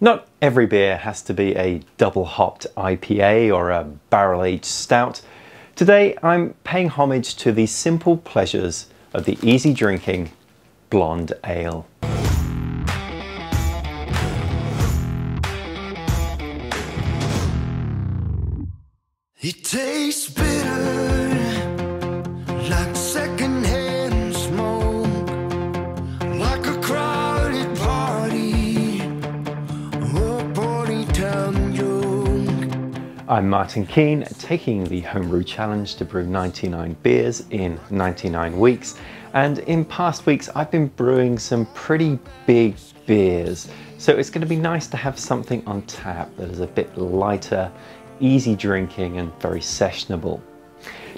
Not every beer has to be a double hopped IPA or a barrel aged stout. Today I'm paying homage to the simple pleasures of the easy drinking blonde ale. It tastes bitter I'm Martin Keen, taking the Homebrew Challenge to brew 99 beers in 99 weeks. And in past weeks, I've been brewing some pretty big beers. So it's going to be nice to have something on tap that is a bit lighter easy drinking and very sessionable.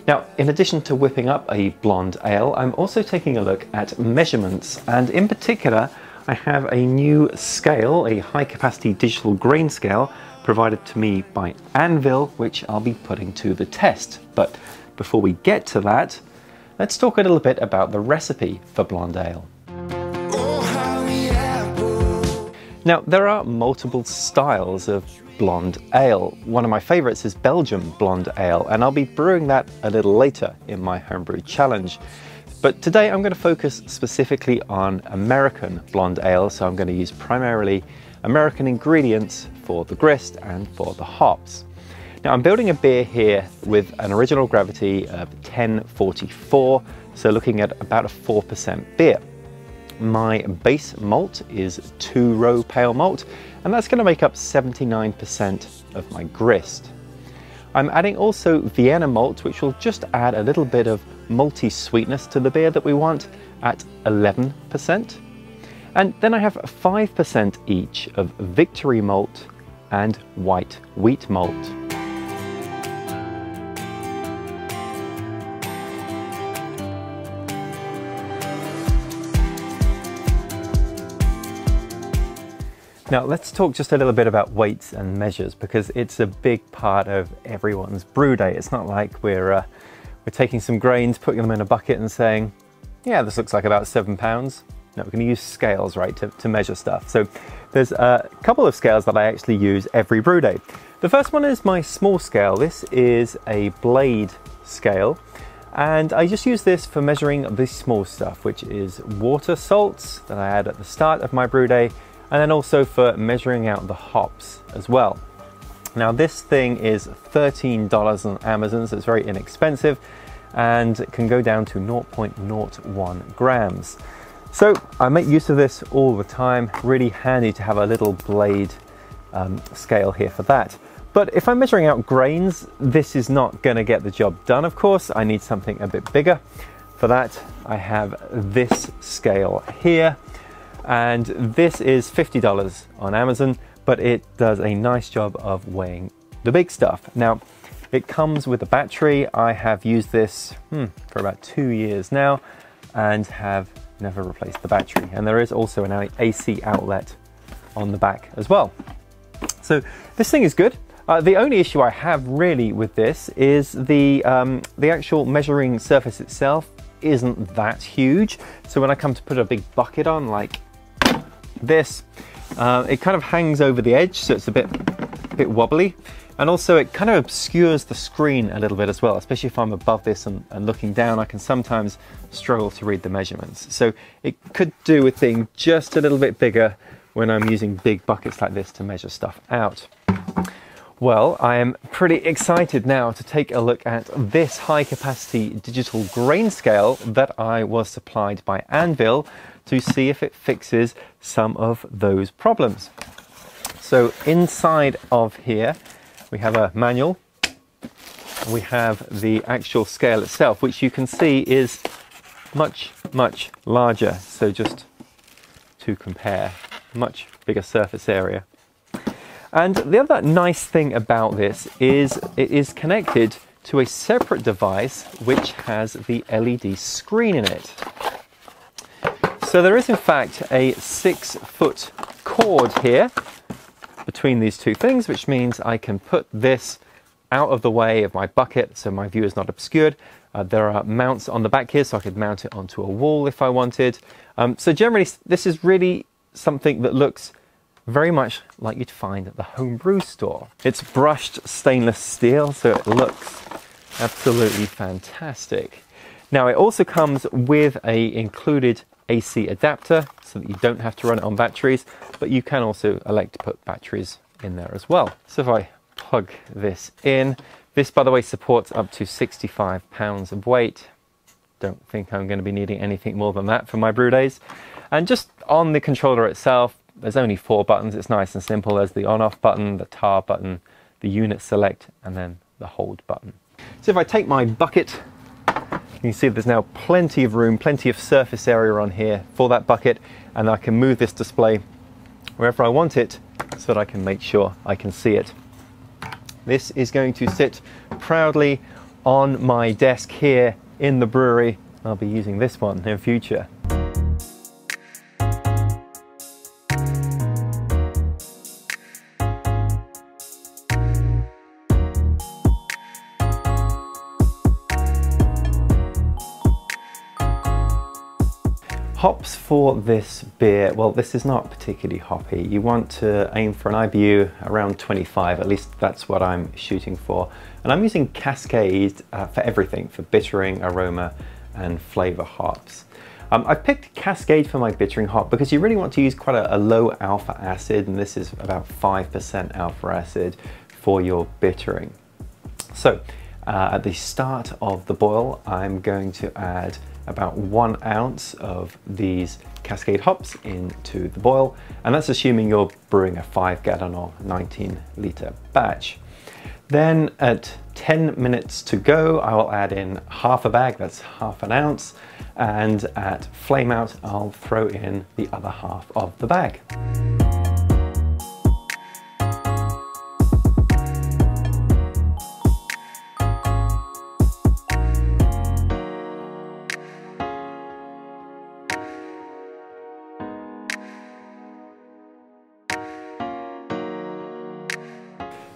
Now, in addition to whipping up a blonde ale, I'm also taking a look at measurements and in particular, I have a new scale, a high capacity digital grain scale provided to me by Anvil, which I'll be putting to the test. But before we get to that, let's talk a little bit about the recipe for blonde ale. Now, there are multiple styles of blonde ale. One of my favorites is Belgium blonde ale, and I'll be brewing that a little later in my homebrew challenge. But today I'm going to focus specifically on American blonde ale, so I'm going to use primarily American ingredients for the grist and for the hops. Now I'm building a beer here with an original gravity of 1044, so looking at about a 4% beer. My base malt is two row pale malt, and that's going to make up 79% of my grist. I'm adding also Vienna malt, which will just add a little bit of malty sweetness to the beer that we want at 11%. And then I have 5% each of Victory malt and white wheat malt. Now let's talk just a little bit about weights and measures because it's a big part of everyone's brew day. It's not like we're, uh, we're taking some grains, putting them in a bucket and saying, yeah, this looks like about seven pounds. No, we're going to use scales, right, to, to measure stuff. So there's a couple of scales that I actually use every brew day. The first one is my small scale. This is a blade scale. And I just use this for measuring the small stuff, which is water salts that I add at the start of my brew day, and then also for measuring out the hops as well. Now this thing is $13 on Amazon, so it's very inexpensive and it can go down to 0.01 grams. So I make use of this all the time, really handy to have a little blade um, scale here for that. But if I'm measuring out grains, this is not gonna get the job done, of course. I need something a bit bigger. For that, I have this scale here and this is $50 on Amazon, but it does a nice job of weighing the big stuff. Now, it comes with a battery. I have used this hmm, for about two years now and have never replaced the battery. And there is also an AC outlet on the back as well. So this thing is good. Uh, the only issue I have really with this is the, um, the actual measuring surface itself isn't that huge. So when I come to put a big bucket on, like this, uh, it kind of hangs over the edge, so it's a bit, a bit wobbly. And also it kind of obscures the screen a little bit as well, especially if I'm above this and, and, looking down, I can sometimes struggle to read the measurements. So it could do with being just a little bit bigger when I'm using big buckets like this to measure stuff out. Well, I am pretty excited now to take a look at this high capacity digital grain scale that I was supplied by Anvil to see if it fixes some of those problems. So inside of here, we have a manual. We have the actual scale itself, which you can see is much, much larger. So just to compare, much bigger surface area. And the other nice thing about this is it is connected to a separate device which has the LED screen in it. So there is in fact a six foot cord here between these two things, which means I can put this out of the way of my bucket so my view is not obscured. Uh, there are mounts on the back here, so I could mount it onto a wall if I wanted. Um, so generally, this is really something that looks very much like you'd find at the homebrew store. It's brushed stainless steel, so it looks absolutely fantastic. Now it also comes with a included AC adapter so that you don't have to run it on batteries, but you can also elect to put batteries in there as well. So if I plug this in, this by the way supports up to 65 pounds of weight. Don't think I'm going to be needing anything more than that for my brew days. And just on the controller itself, there's only four buttons. It's nice and simple. There's the on off button, the tare button, the unit select, and then the hold button. So if I take my bucket, you can see there's now plenty of room, plenty of surface area on here for that bucket, and I can move this display wherever I want it so that I can make sure I can see it. This is going to sit proudly on my desk here in the brewery. I'll be using this one in future. Hops for this beer, well this is not particularly hoppy. You want to aim for an IBU around 25, at least that's what I'm shooting for. And I'm using Cascade uh, for everything, for bittering, aroma and flavor hops. Um, I've picked Cascade for my bittering hop because you really want to use quite a, a low alpha acid and this is about 5% alpha acid for your bittering. So uh, at the start of the boil, I'm going to add about one ounce of these Cascade hops into the boil, and that's assuming you're brewing a five gallon or 19 liter batch. Then at 10 minutes to go, I will add in half a bag, that's half an ounce, and at flame out, I'll throw in the other half of the bag.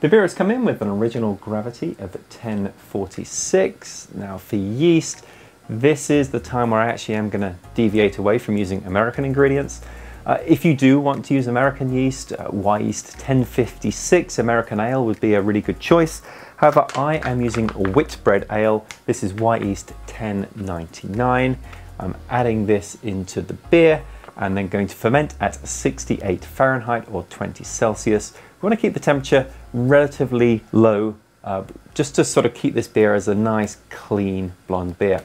The beer has come in with an original gravity of 1046. Now for yeast, this is the time where I actually am going to deviate away from using American ingredients. Uh, if you do want to use American yeast, uh, Wyeast 1056 American Ale would be a really good choice. However, I am using Whitbread Ale. This is Wyeast 1099. I'm adding this into the beer and then going to ferment at 68 Fahrenheit or 20 Celsius we want to keep the temperature relatively low uh, just to sort of keep this beer as a nice clean blonde beer.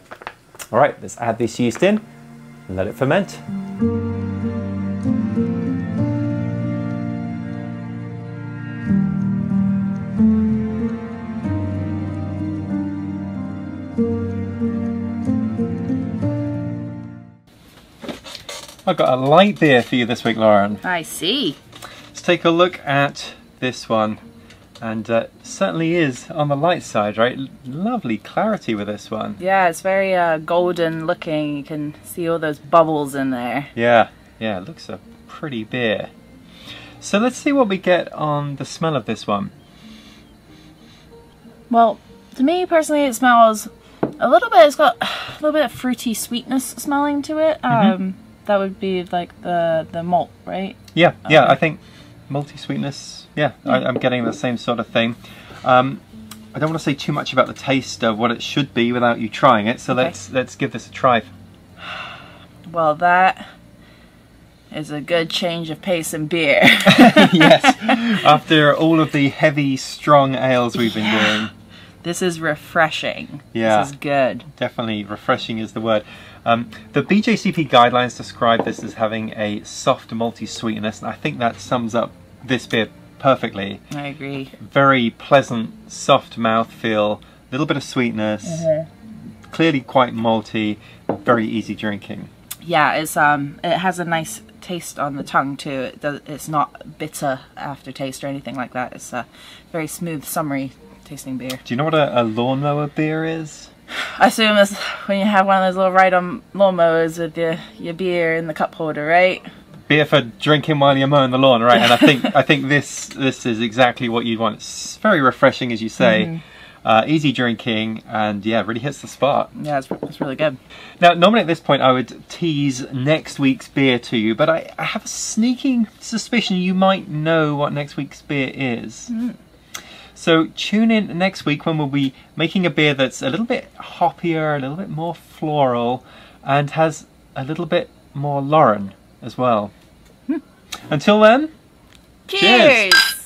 All right, let's add this yeast in and let it ferment. I've got a light beer for you this week, Lauren. I see. Take a look at this one and uh, certainly is on the light side, right? Lovely clarity with this one. Yeah, it's very uh, golden looking. You can see all those bubbles in there. Yeah, yeah, it looks a pretty beer. So let's see what we get on the smell of this one. Well, to me personally, it smells a little bit. It's got a little bit of fruity sweetness smelling to it. Mm -hmm. Um, that would be like the the malt, right? Yeah, yeah. I think multi sweetness. Yeah. I, am getting the same sort of thing. Um, I don't want to say too much about the taste of what it should be without you trying it. So okay. let's let's give this a try. Well, that is a good change of pace in beer. yes, after all of the heavy, strong ales we've been yeah. doing. This is refreshing. Yeah. This is good. Definitely, refreshing is the word. Um, the BJCP guidelines describe this as having a soft malty sweetness, and I think that sums up this beer perfectly. I agree. Very pleasant, soft mouth feel, a little bit of sweetness, mm -hmm. clearly quite malty, very easy drinking. Yeah, it's um, it has a nice taste on the tongue too. It does, it's not bitter aftertaste or anything like that. It's a very smooth, summery tasting beer. Do you know what a, a lawnmower beer is? I assume it's when you have one of those little ride-on lawnmowers with your, your beer in the cup holder, right? Beer for drinking while you're mowing the lawn, right? And I think I think this this is exactly what you'd want. It's very refreshing, as you say. Mm uh, easy drinking, and yeah, really hits the spot. Yeah, it's, it's really good. Now, normally at this point I would tease next week's beer to you, but I, I have a sneaking suspicion you might know what next week's beer is. So tune in next week when we'll be making a beer that's a little bit hoppier, a little bit more floral, and has a little bit more Lauren as well. Hmm. Until then, Cheers. Cheers.